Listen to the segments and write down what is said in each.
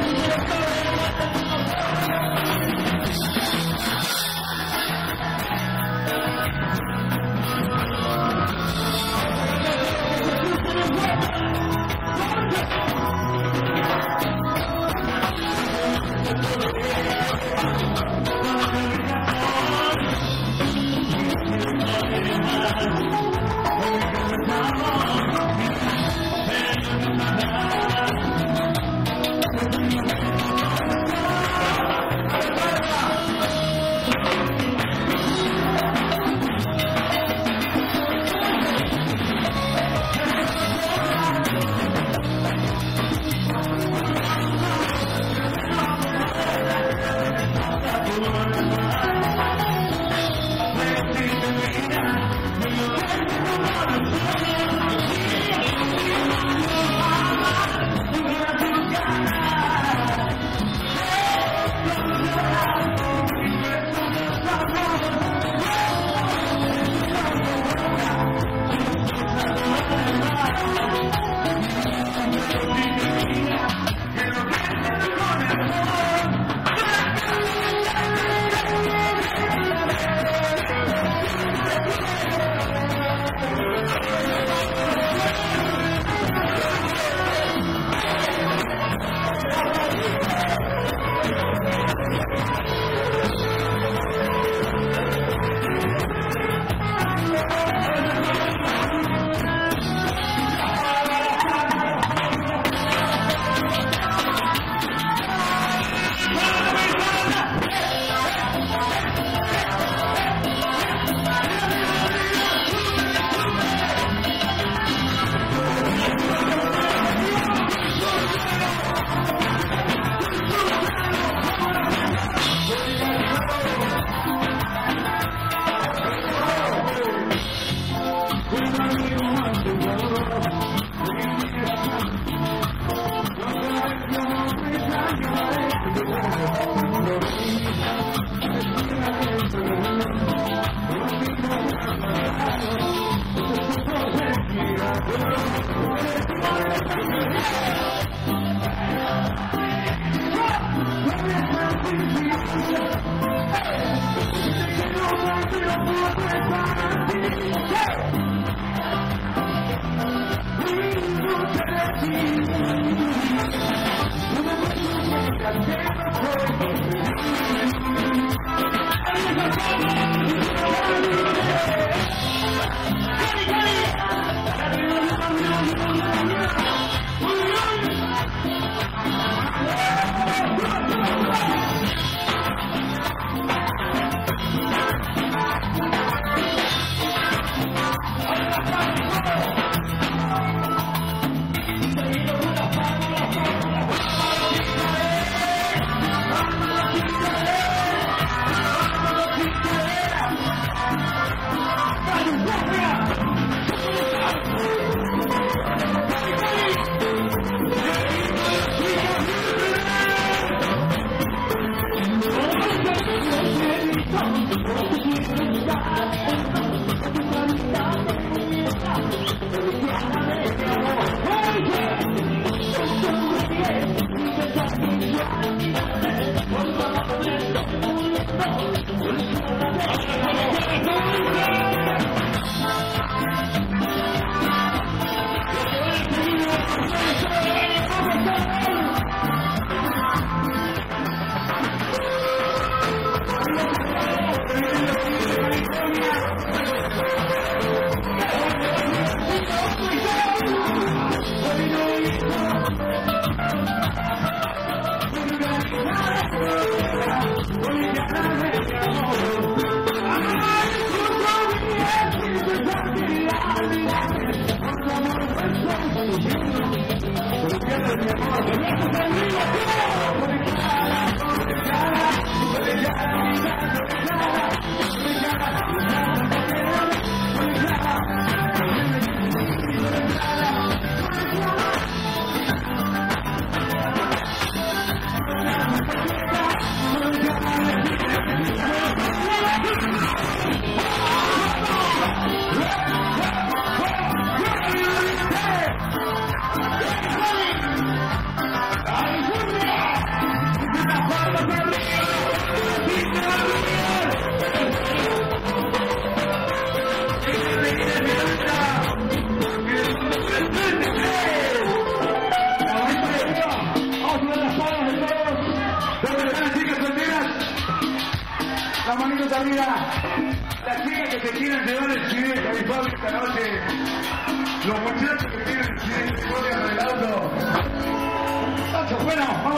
Kalifornia!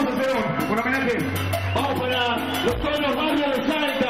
vamos a hacer un, un homenaje. Vamos para los pueblos barrios de Salta.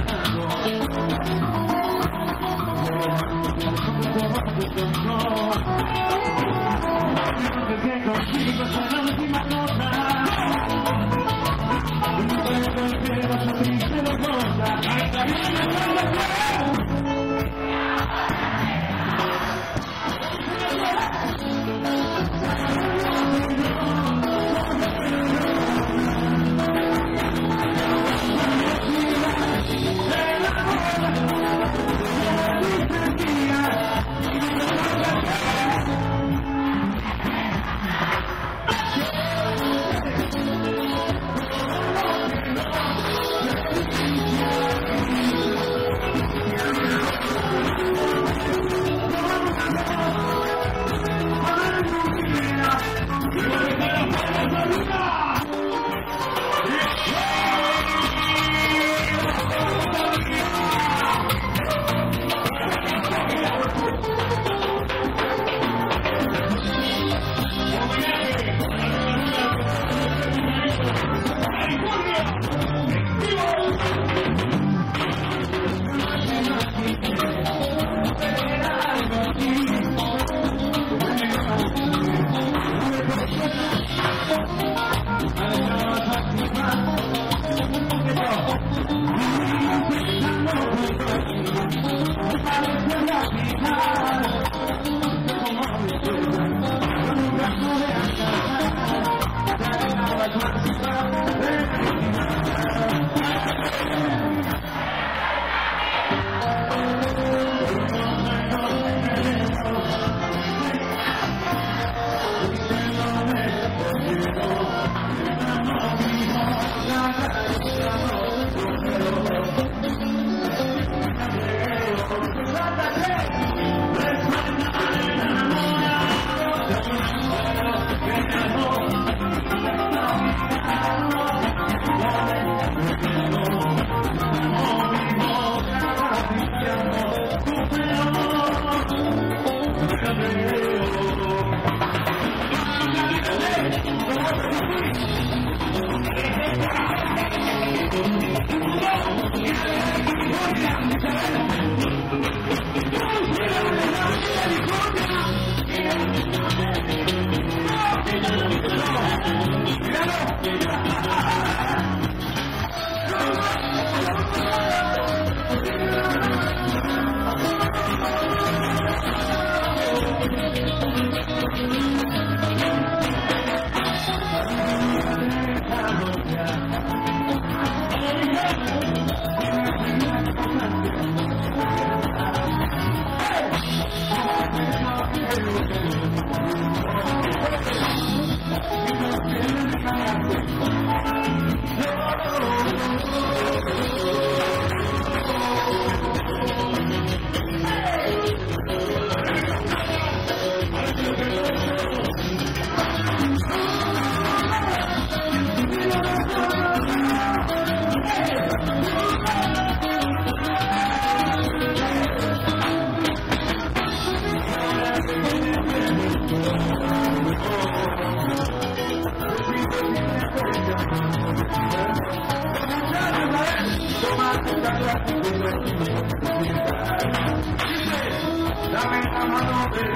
Thank you. Yeah. Dame la mano,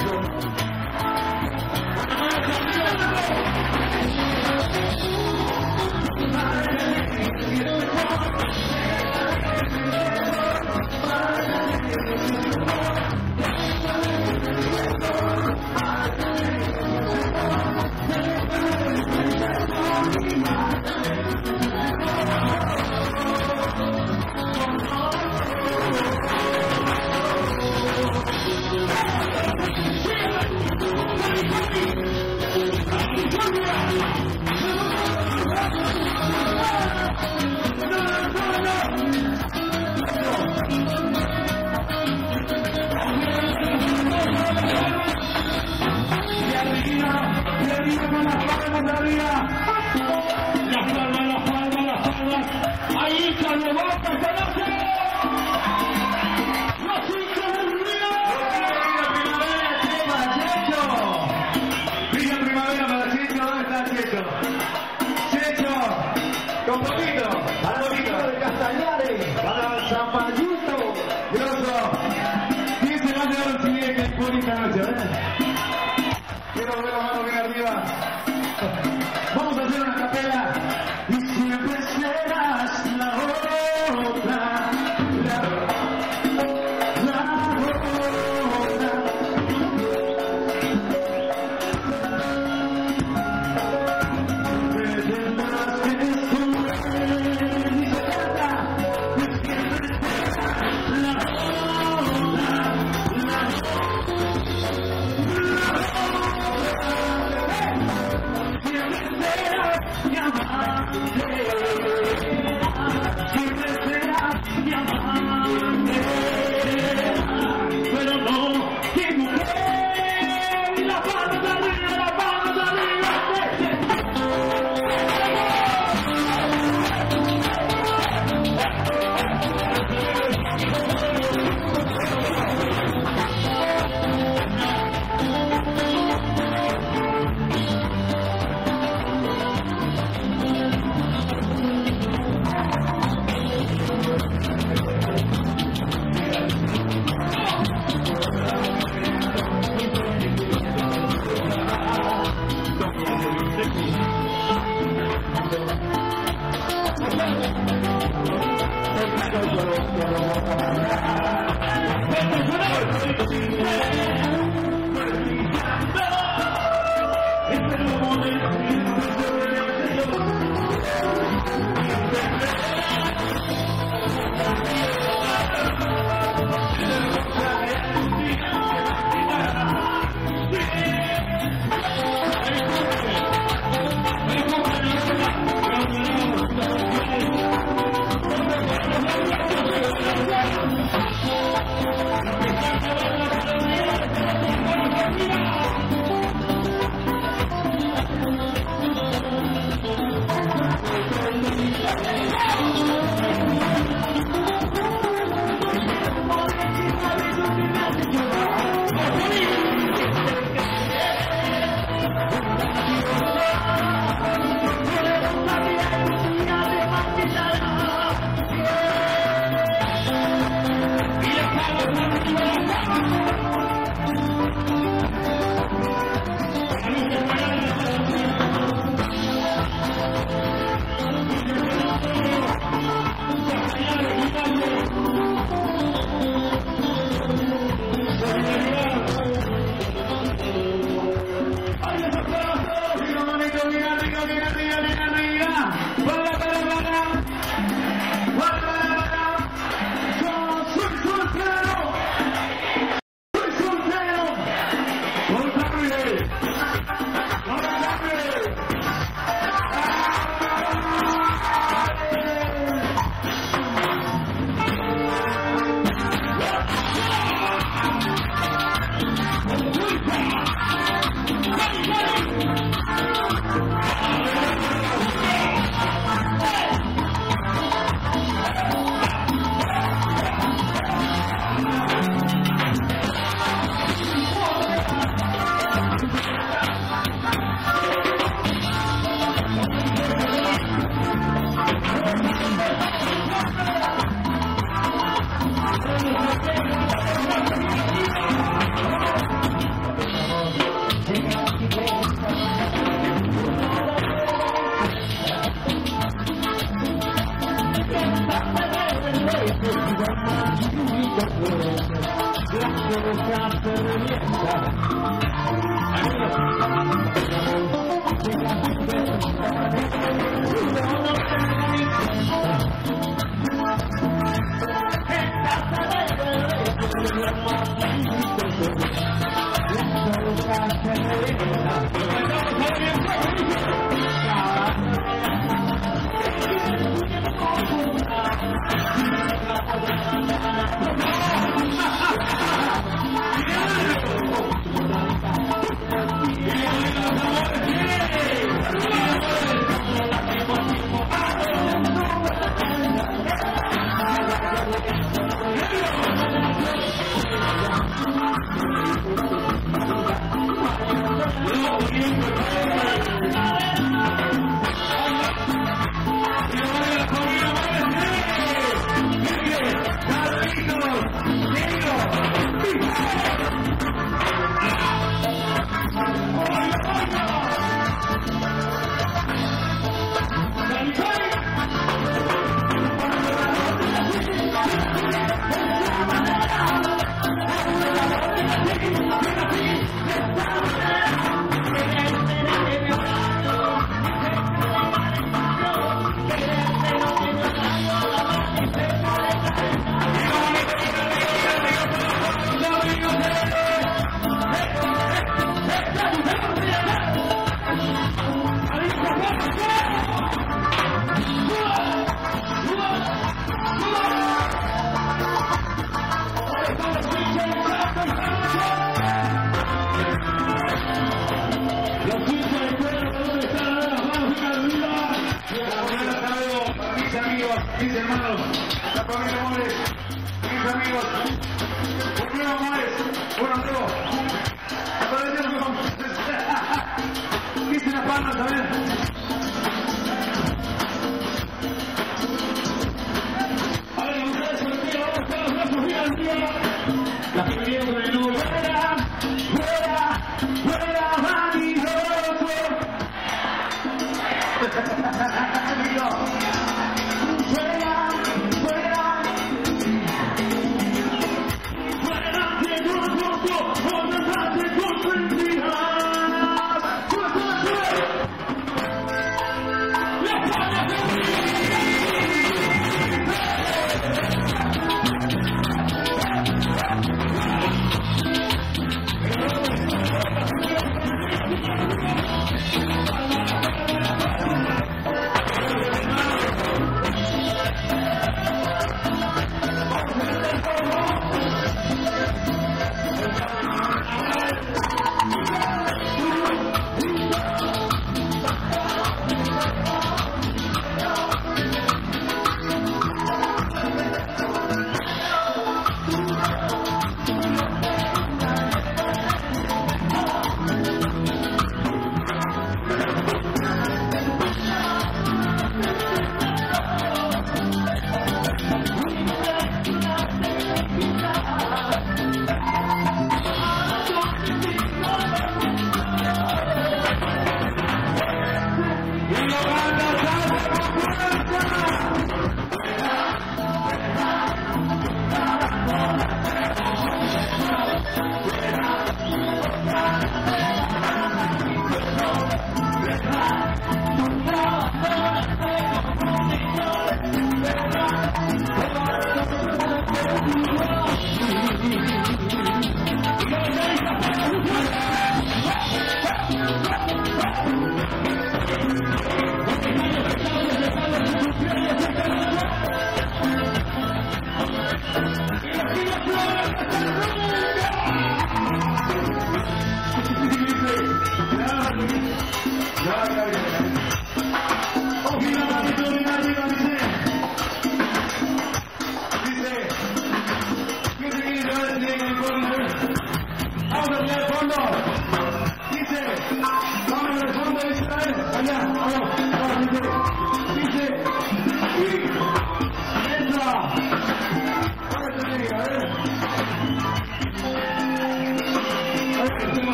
la familia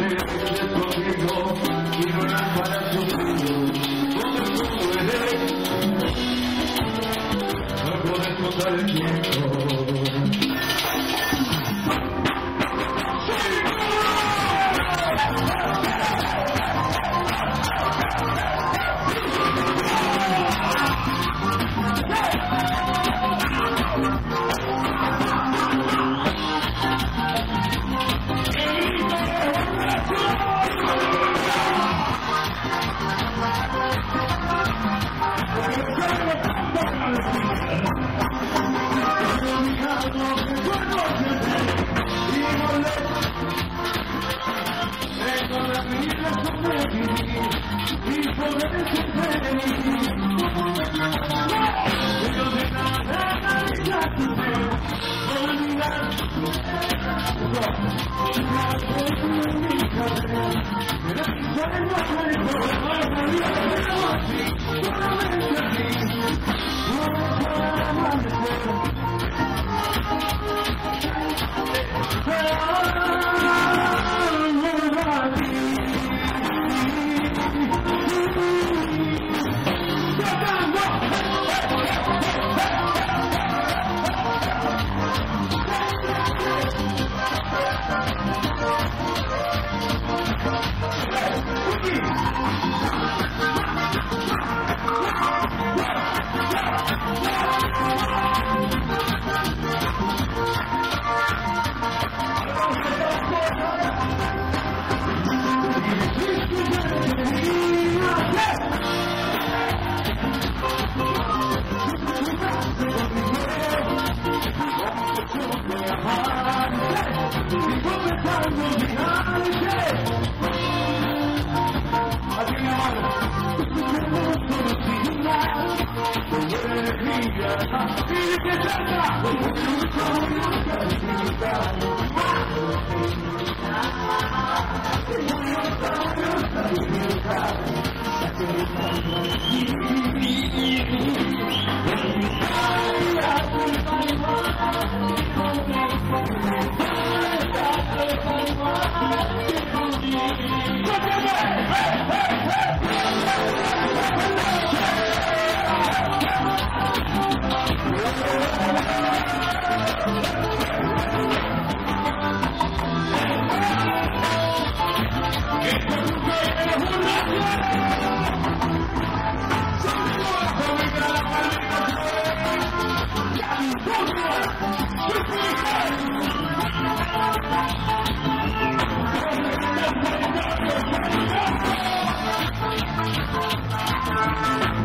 Este costado también. Ahí va. Tenemos de nuevo,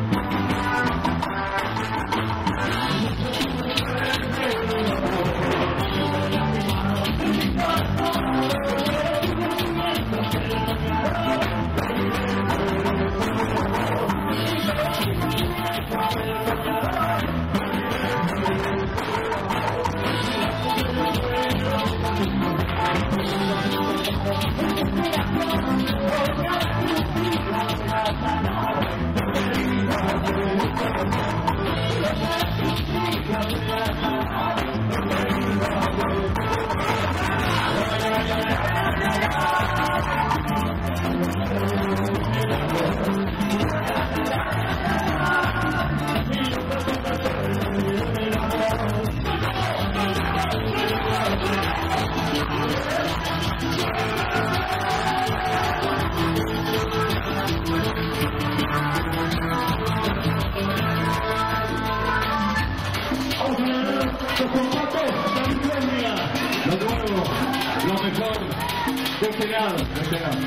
这个样子，这个样。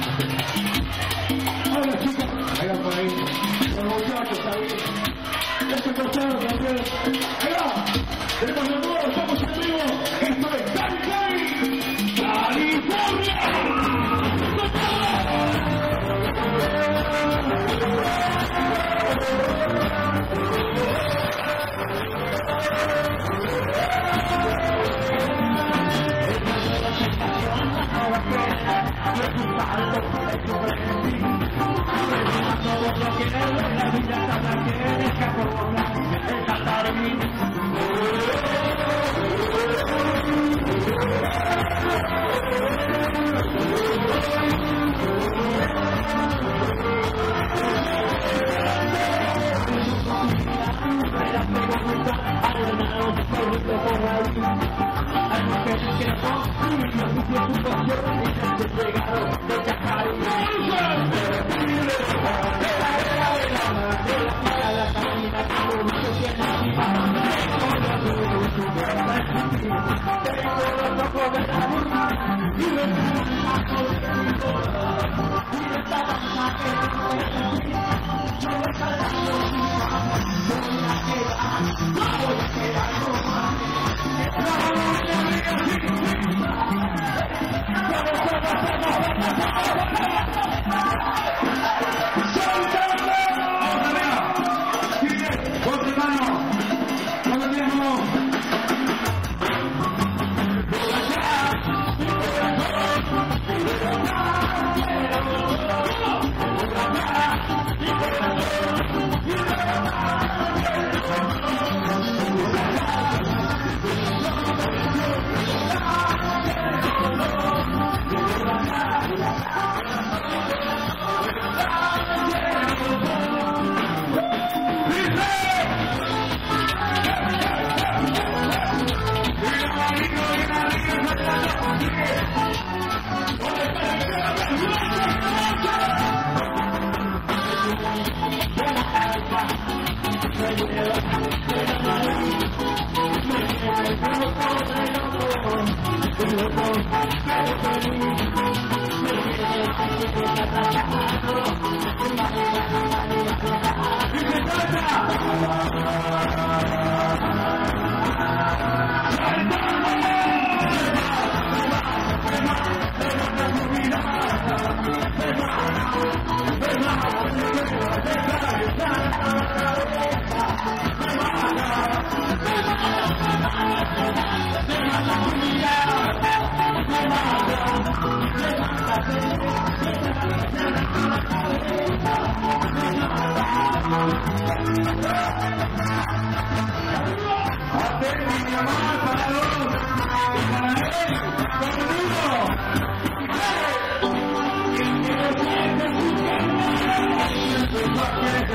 Vamos a quedarnos, vamos a quedarnos, Thank you.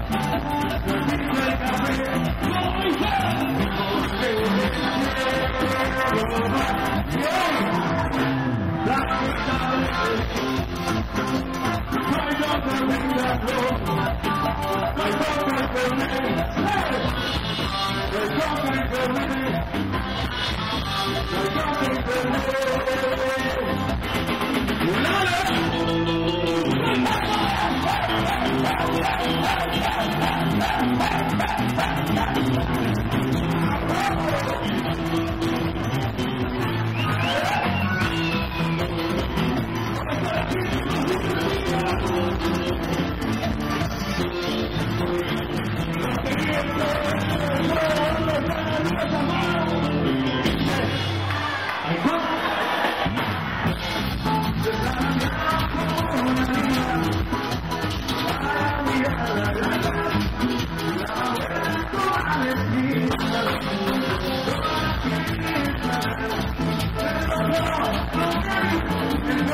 Love it! Yeah.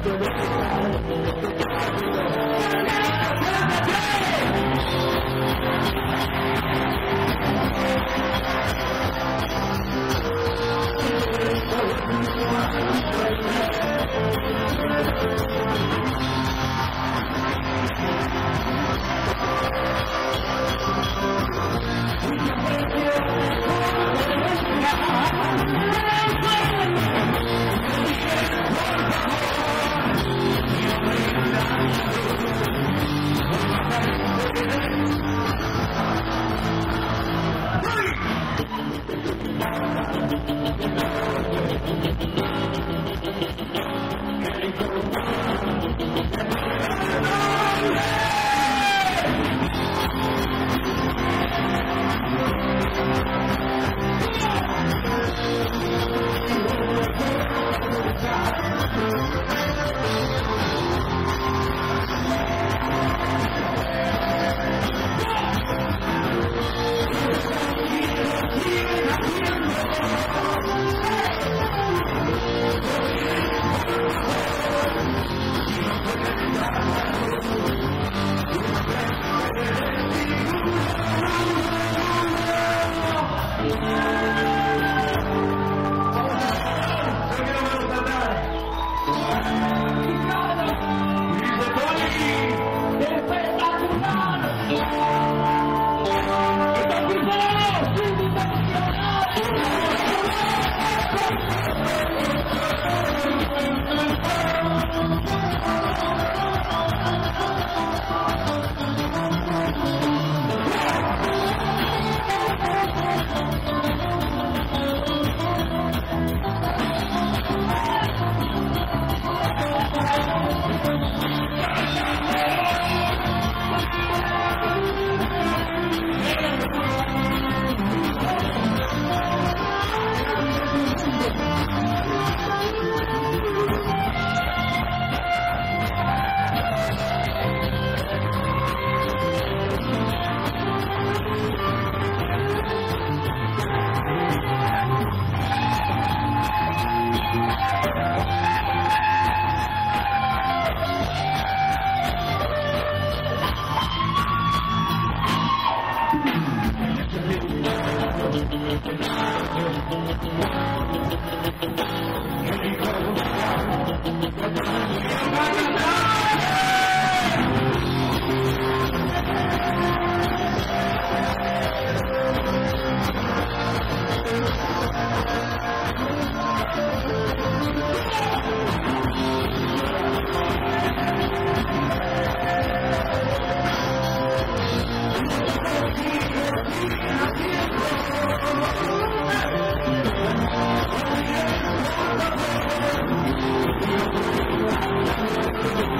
I'm the hospital. I'm here, I'm. Here we go. Muchas gracias.